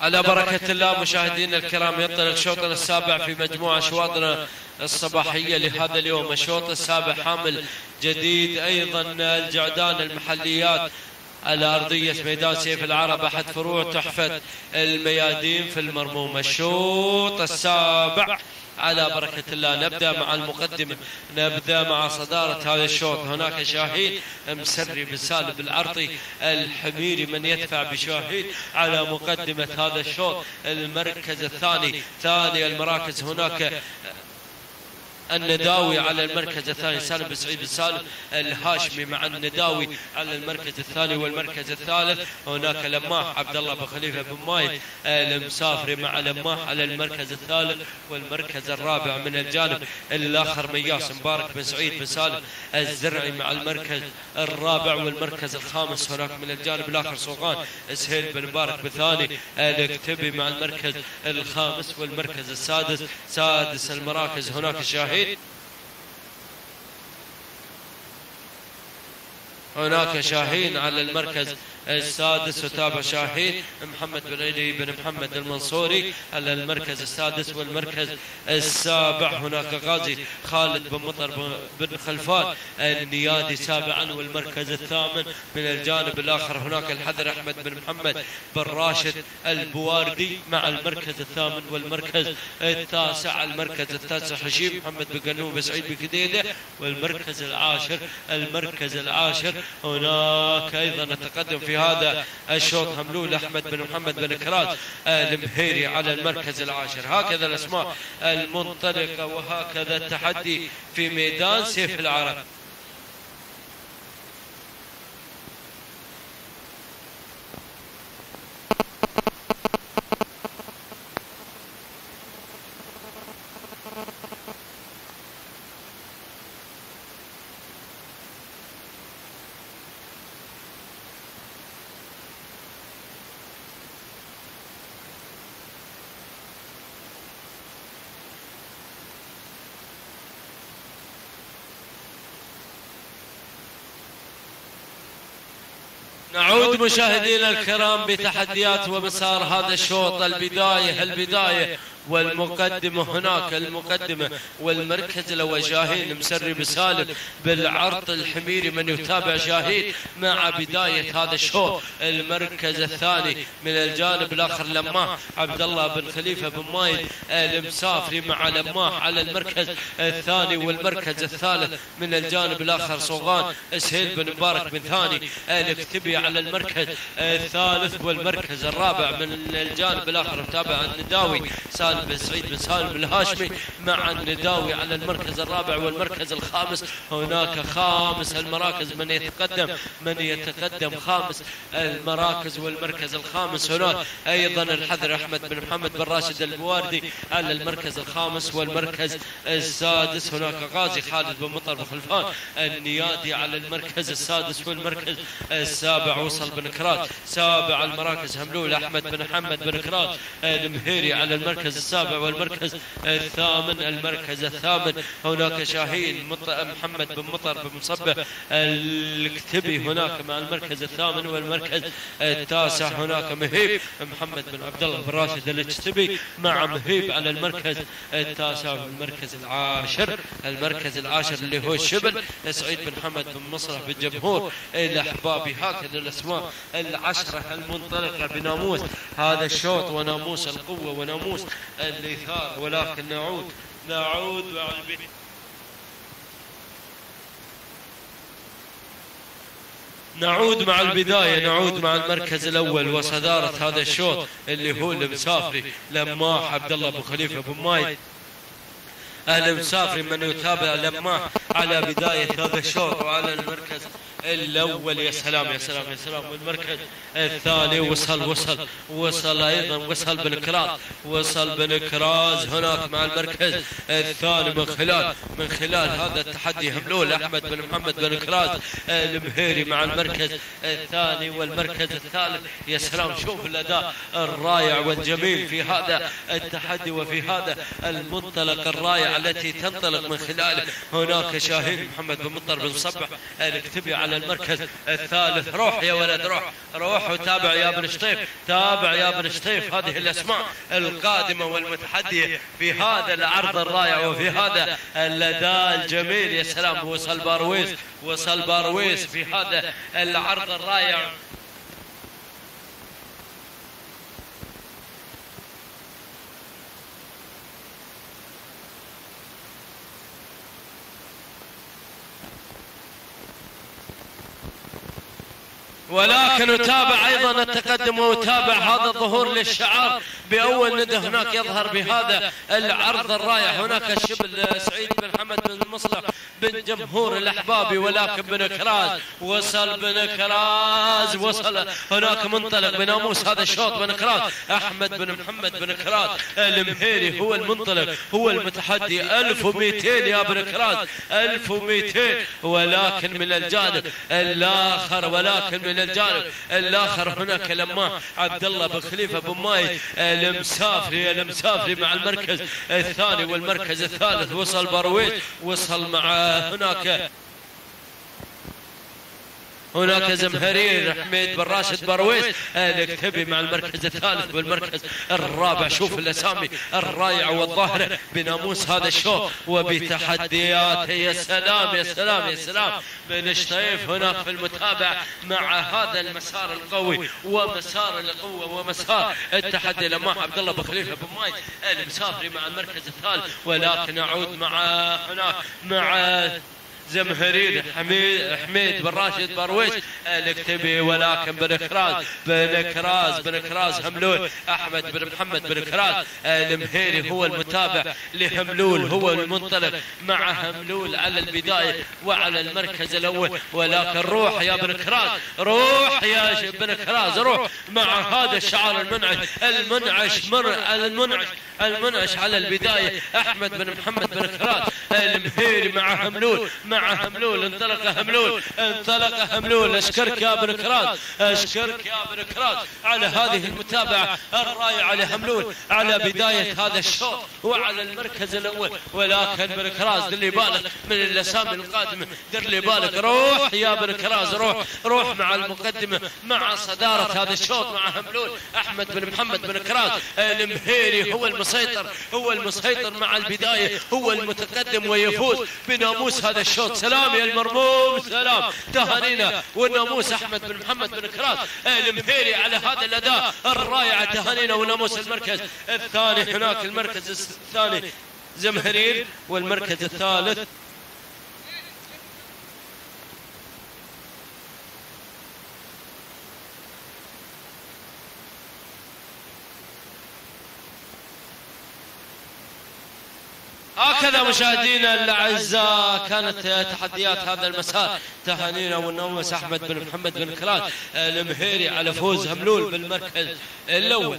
على بركة الله مشاهدينا الكرام ينطلق شوطنا السابع في مجموعة أشواطنا الصباحية لهذا اليوم. الشوط السابع حامل جديد أيضا الجعدان المحليات. على أرضية ميدان سيف العرب أحد فروع تحفة الميادين في المرموم. الشوط السابع. على بركة الله نبدأ مع المقدمة نبدأ مع صدارة هذا الشوط. هناك شاهين مسري بسالب العرضي الحميري من يدفع بشاهين على مقدمة هذا الشوط. المركز الثاني ثاني المراكز. هناك النداوي على المركز الثاني سالم بن سعيد بن سالم الهاشمي مع النداوي على المركز الثاني والمركز الثالث. هناك لماح عبد الله بن خليفة بن مايد المسافري مع لماح على المركز الثالث والمركز الرابع من الجانب. الآخر مياس مبارك بن سعيد بن سالم الزرعي مع المركز الرابع والمركز الخامس. هناك من الجانب الآخر صوغان سهيل بن مبارك بن الأكتبي مع المركز الخامس والمركز السادس. سادس المراكز هناك شاهين التوحيد هناك شاهين على المركز. السادس وتابع شاهين محمد بن علي بن محمد المنصوري على المركز السادس والمركز السابع. هناك غازي خالد بن مطر بن خلفان النيادي سابعا والمركز الثامن من الجانب الآخر. هناك الحذر أحمد بن محمد بن راشد البواردي مع المركز الثامن والمركز التاسع. المركز التاسع حشيم محمد بن قنوب سعيد بن كديدة والمركز العاشر المركز العاشر. هناك أيضا التقدم في هذا الشوط هملول أحمد بن محمد بن كراز المهيري على المركز العاشر. هكذا الأسماء المنطلقة وهكذا التحدي في ميدان سيف العرب. نعود مشاهدينا الكرام بتحديات ومسار هذا الشوط البداية. البداية. والمقدمة هناك المقدمة والمركز الأول شاهين مسري بسالم بالعرض الحميري من يتابع شاهين مع بداية هذا الشوط المركز الثاني من الجانب الآخر لماح عبد الله بن خليفة بن مايد المسافري مع لماح على المركز الثاني والمركز الثالث من الجانب الآخر. صوغان سهيل بن مبارك بن ثاني الاكتبي على المركز الثالث والمركز الرابع من الجانب الآخر. تابع النداوي سالم بن سعيد بن سالم الهاشمي مع النداوي على المركز الرابع والمركز الخامس. هناك خامس المراكز من يتقدم من يتقدم خامس المراكز والمركز الخامس. هناك أيضا الحذر أحمد بن محمد بن راشد البواردي على المركز الخامس والمركز السادس. هناك غازي خالد بن مطر خلفان النيادي على المركز السادس والمركز السابع. وصل بن كرات سابع المراكز هملول أحمد بن محمد بن كرات المهيري على المركز السابع والمركز الثامن المركز الثامن. هناك شاهين محمد بن مطر بن مصبح الكتبي هناك مع المركز الثامن والمركز التاسع. هناك مهيب محمد بن عبد الله بن راشد الكتبي مع مهيب على المركز التاسع والمركز العاشر. المركز العاشر اللي هو الشبل سعيد بن محمد بن مصرف بن جمهور الاحبابي هكذا الأسماء العشرة المنطلقة بناموس. هذا الشوط وناموس القوة وناموس. الإيثار ولكن نعود. نعود مع نعود مع البداية نعود مع المركز الأول وصدارة هذا الشوط اللي هو المسافري. لماح عبد الله بن خليفة بن مايد. المسافري من يتابع لماح على بداية هذا الشوط. وعلى المركز الأول يا سلام يا سلام يا سلام. والمركز الثاني وصل وصل وصل أيضا وصل بن وصل بن هناك مع المركز الثاني. من خلال من خلال هذا التحدي هملول أحمد بن محمد بن كراز المهيري مع المركز الثاني. والمركز الثالث يا سلام شوف الأداء الرائع والجميل في هذا التحدي وفي هذا المنطلق الرائع التي تنطلق من خلاله هناك شاهين محمد بن مطر بن صبح الاكتبي على وعلى المركز الثالث. روح يا ولد روح. روح وتابع يا بن شطيف. تابع يا بن شطيف. هذه الأسماء القادمة والمتحدية في هذا العرض الرائع وفي هذا الاداء الجميل. يا سلام وصل بارويس وصل بارويس في هذا العرض الرائع. ولكن نتابع أيضا التقدم ونتابع هذا الظهور للشعار. بأول ندى هناك يظهر بهذا العرض الرائع. هناك الشبل سعيد بن حمد بن مصلح بن جمهور الاحبابي ولكن بن كراز. وصل بن كراز. وصل. هناك منطلق بناموس. هذا الشوط بن كراز. أحمد بن محمد بن كراز. المهيري هو المنطلق. هو المتحدي. 1200 يا بن كراز. 1200 ولكن من الجانب الآخر. ولكن من الجانب الآخر. هناك لما عبد الله بن خليفة بن ماي. المسافري المسافري مع المركز الثاني والمركز الثالث وصل برويش وصل مع هناك هناك زمهرير حميد بن راشد برويش الاكتبي مع المركز الثالث والمركز الرابع. شوف الأسامي الرائعه والظاهره بناموس هذا الشوط. وبتحدياته يا سلام يا سلام يا سلام. بن شطيف هناك في المتابعة مع هذا المسار القوي ومسار القوة ومسار التحدي. لماح عبد الله بن خليفة بن ماي المسافري مع المركز الثالث. ولكن أعود مع هناك مع زمهرير حميد حميد بن راشد برويش الاكتبي ولكن بن كراز بن كراز بن كراز هملول. أحمد بن محمد بن كراز المهيري هو المتابع لهملول هو المنطلق. مع هملول على البداية وعلى المركز الأول. ولكن روح يا بن كراز روح يا بن كراز روح مع هذا الشعار المنعش. المنعش مر المنعش المنعش على البداية أحمد بن محمد بن كراز المهيري مع هملول مع هملول انطلق هملول انطلق هملول أشكرك يا ابن كراز أشكرك يا ابن كراز على هذه المتابعة الرائعة لهملول على بداية هذا الشوط وعلى المركز الأول. ولكن ابن كراز دير لي بالك من الأسامي القادمة دير لي بالك روح يا ابن كراز روح روح مع المقدمة مع صدارة هذا الشوط مع هملول أحمد بن محمد بن كراز المهيري هو المسيطر. هو المسيطر مع البداية هو المتقدم ويفوز بناموس هذا الشوط. سلام يا المرموم سلام. تهانينا والناموس أحمد بن محمد بن كراس المهيري على هذا الأداء الرائع. تهانينا وناموس المركز الثاني. هناك المركز الثاني. زمهرير والمركز الثالث. هكذا مشاهدينا الأعزاء كانت تحديات هذا المساء. تهانينا والنومس أحمد بن محمد بن كلاد المهيري على فوز هملول بالمركز الأول.